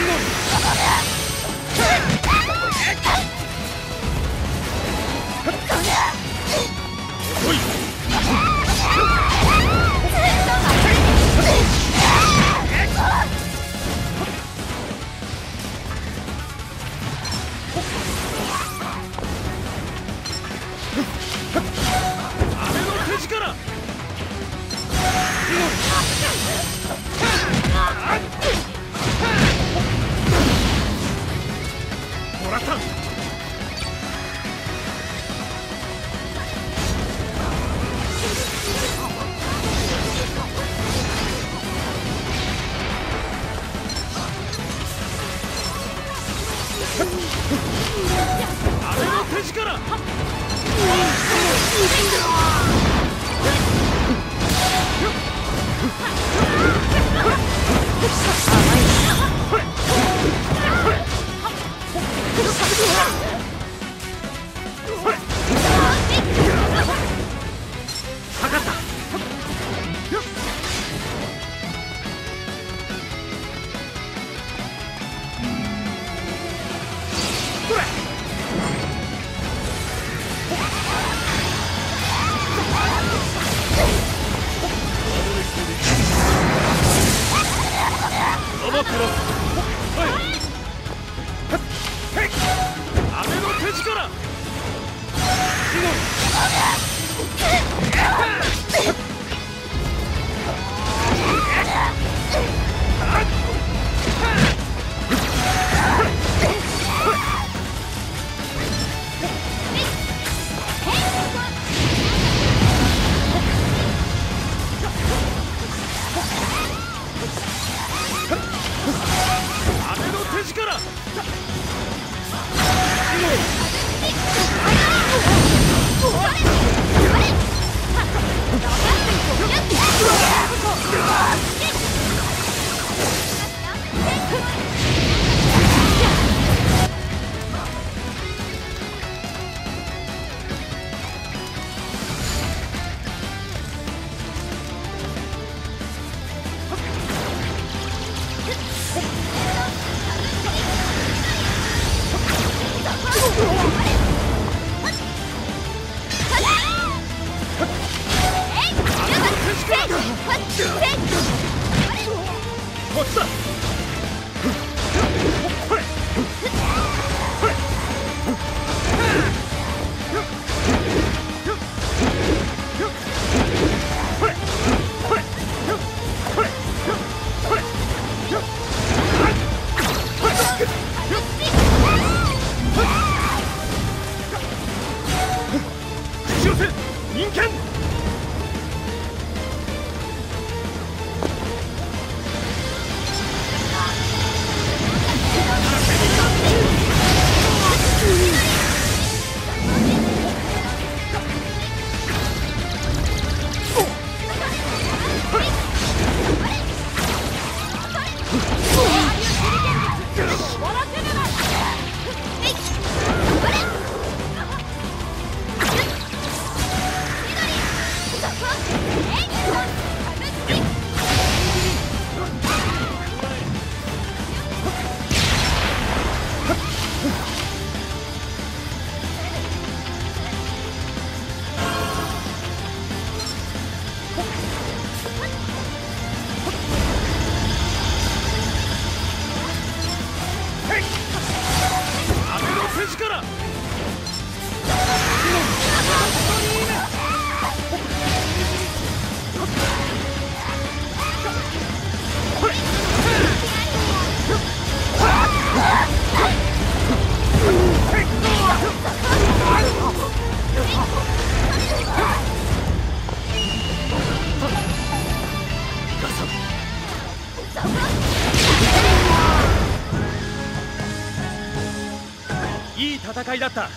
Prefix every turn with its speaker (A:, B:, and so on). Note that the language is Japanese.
A: の手力はっ力かもうこっちだ口寄せ力戦いだった